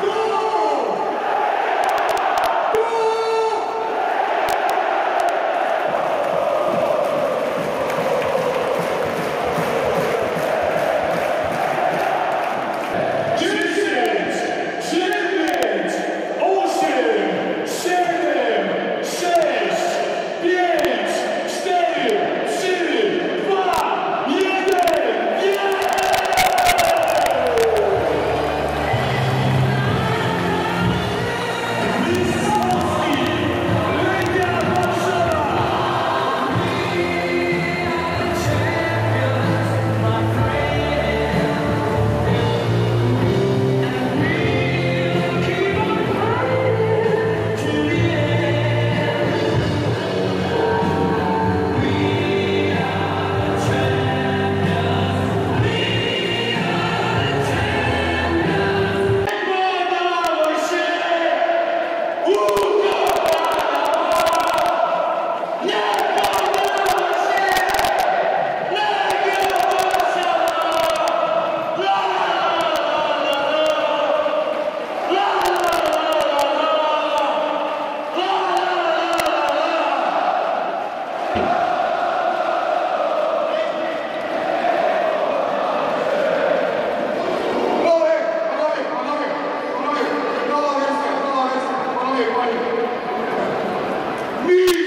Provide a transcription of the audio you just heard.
Go! Me!